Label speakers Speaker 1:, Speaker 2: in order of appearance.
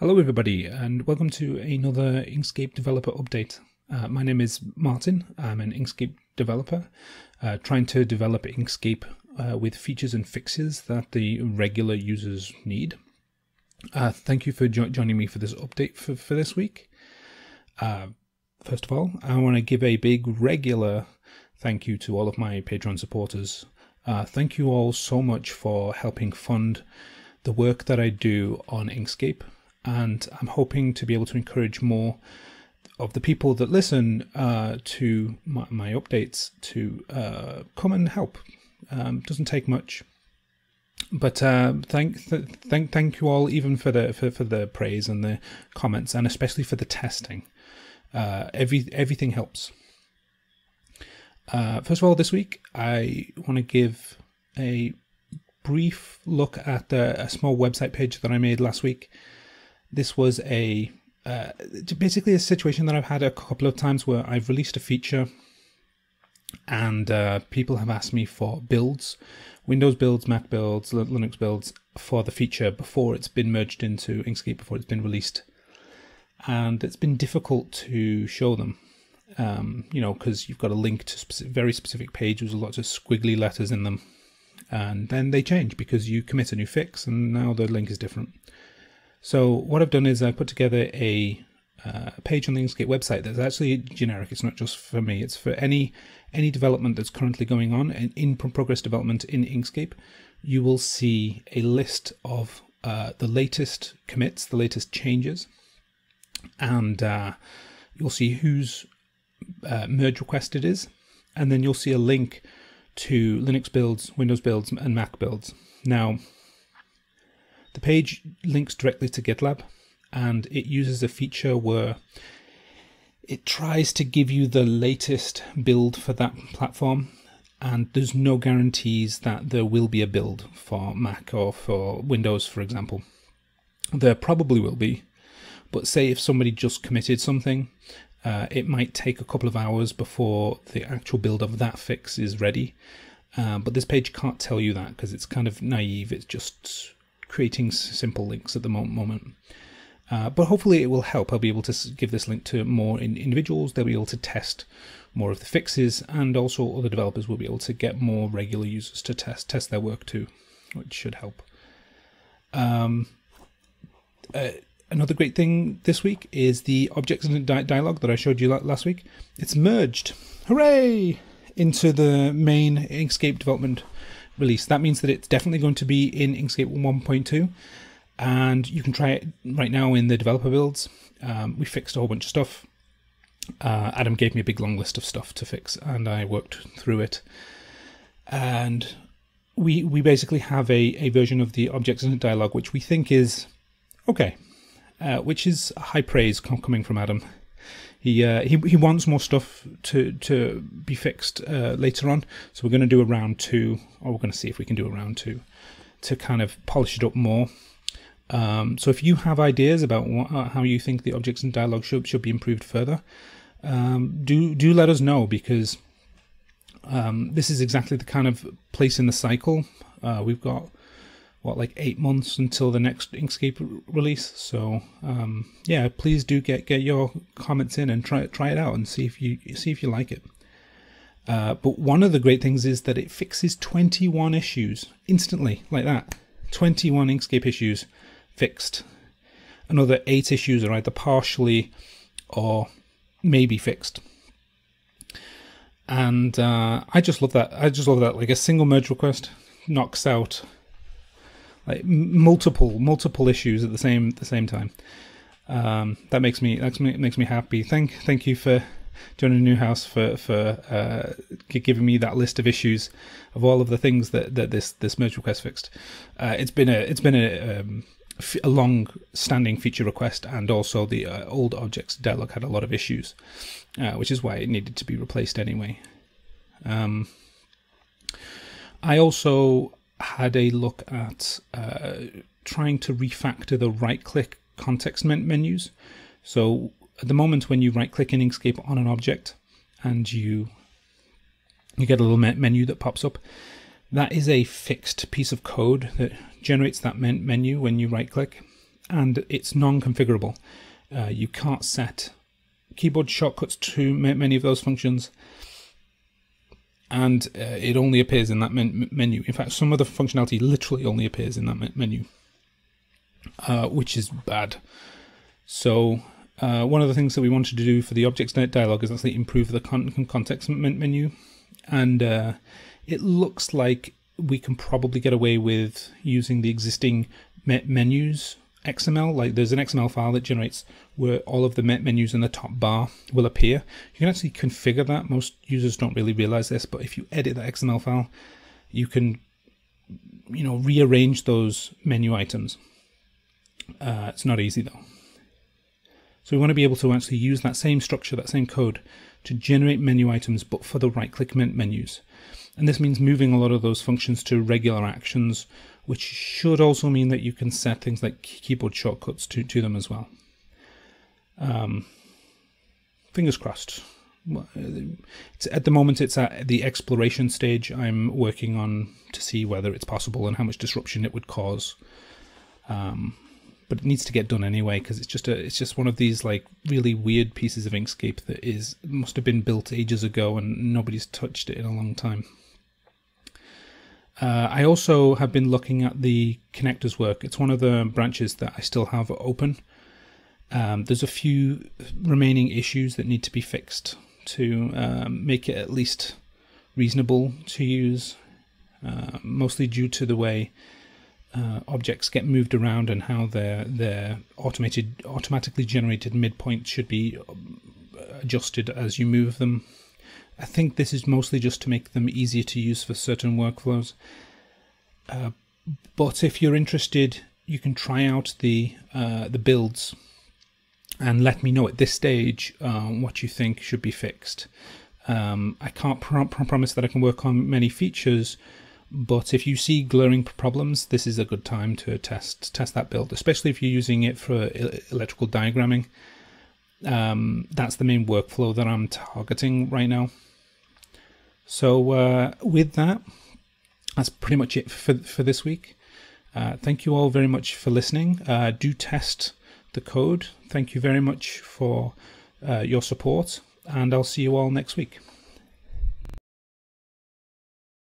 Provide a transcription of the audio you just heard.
Speaker 1: Hello everybody and welcome to another Inkscape developer update. Uh, my name is Martin, I'm an Inkscape developer uh, trying to develop Inkscape uh, with features and fixes that the regular users need. Uh, thank you for jo joining me for this update for, for this week. Uh, first of all, I want to give a big regular thank you to all of my Patreon supporters. Uh, thank you all so much for helping fund the work that I do on Inkscape and I'm hoping to be able to encourage more of the people that listen uh, to my, my, updates to uh, come and help. Um, doesn't take much, but uh, thank th- thank thank you all even for the for, for the praise and the comments, and especially for the testing. Uh, every everything helps. Uh, first of all, this week I want to give a brief look at the, a small website page that I made last week this was a uh, basically a situation that I've had a couple of times where I've released a feature and uh, people have asked me for builds, Windows builds, Mac builds, Linux builds for the feature before it's been merged into Inkscape, before it's been released. And it's been difficult to show them, um, you know, because you've got a link to specific, very specific pages with lots of squiggly letters in them. And then they change because you commit a new fix and now the link is different. So what I've done is I put together a uh, page on the Inkscape website that's actually generic. It's not just for me. It's for any any development that's currently going on and in progress development in Inkscape. You will see a list of uh, the latest commits, the latest changes, and uh, you'll see whose uh, merge request it is, and then you'll see a link to Linux builds, Windows builds, and Mac builds. Now, the page links directly to GitLab and it uses a feature where it tries to give you the latest build for that platform and there's no guarantees that there will be a build for Mac or for Windows, for example. There probably will be, but say if somebody just committed something, uh, it might take a couple of hours before the actual build of that fix is ready. Uh, but this page can't tell you that because it's kind of naive. It's just creating simple links at the moment. Uh, but hopefully it will help. I'll be able to give this link to more in individuals. They'll be able to test more of the fixes, and also other developers will be able to get more regular users to test test their work too, which should help. Um, uh, another great thing this week is the objects and di- dialog that I showed you last week. It's merged, hooray, into the main Inkscape development release. That means that it's definitely going to be in Inkscape 1.2 and you can try it right now in the developer builds. Um, we fixed a whole bunch of stuff. Uh, Adam gave me a big long list of stuff to fix and I worked through it. And we we basically have a, a version of the objects in dialog which we think is okay, uh, which is high praise coming from Adam he uh, he he wants more stuff to to be fixed uh, later on. So we're going to do a round two, or we're going to see if we can do a round two to kind of polish it up more. Um, so if you have ideas about what, uh, how you think the objects and dialogue should should be improved further, um, do do let us know because um, this is exactly the kind of place in the cycle uh, we've got what like eight months until the next Inkscape release. So um, yeah, please do get get your comments in and try try it out and see if you see if you like it. Uh, but one of the great things is that it fixes 21 issues instantly, like that. 21 Inkscape issues fixed. Another eight issues are either partially or maybe fixed. And uh, I just love that. I just love that. Like a single merge request knocks out like multiple multiple issues at the same the same time. Um, that makes me that makes me happy. Thank thank you for joining Newhouse for for uh, giving me that list of issues of all of the things that, that this this merge request fixed. Uh, it's been a it's been a um, a long standing feature request and also the uh, old objects dialog had a lot of issues uh, which is why it needed to be replaced anyway um, I also had a look at uh, trying to refactor the right click context menus. So at the moment when you right click in Inkscape on an object and you you get a little menu that pops up, that is a fixed piece of code that generates that men menu when you right click. and it's non-configurable. Uh, you can't set keyboard shortcuts to many of those functions, and uh, it only appears in that men menu. In fact, some of the functionality literally only appears in that me menu, uh, which is bad. So uh, one of the things that we wanted to do for the objects dialog is actually improve the con context menu, and uh, it looks like we can probably get away with using the existing me menus XML. Like there's an XML file that generates where all of the menus in the top bar will appear. You can actually configure that. Most users don't really realize this, but if you edit that XML file, you can, you know, rearrange those menu items. Uh, it's not easy though. So we want to be able to actually use that same structure, that same code, to generate menu items, but for the right-click menus. And this means moving a lot of those functions to regular actions, which should also mean that you can set things like keyboard shortcuts to, to them as well. Um, fingers crossed. It's, at the moment, it's at the exploration stage. I'm working on to see whether it's possible and how much disruption it would cause. Um, but it needs to get done anyway because it's just a it's just one of these like really weird pieces of Inkscape that is must have been built ages ago and nobody's touched it in a long time. Uh, I also have been looking at the connectors work. It's one of the branches that I still have open. Um, there's a few remaining issues that need to be fixed to um, make it at least reasonable to use, uh, mostly due to the way uh, objects get moved around and how their their automated automatically generated midpoints should be um, adjusted as you move them. I think this is mostly just to make them easier to use for certain workflows. Uh, but if you're interested, you can try out the uh, the builds and let me know at this stage uh, what you think should be fixed. Um, I can't pr promise that I can work on many features, but if you see glaring problems, this is a good time to test test that build, especially if you're using it for electrical diagramming. Um, that's the main workflow that I'm targeting right now. So uh, with that, that's pretty much it for, for this week. Uh, thank you all very much for listening. Uh, do test the code. Thank you very much for uh, your support, and I'll see you all next week.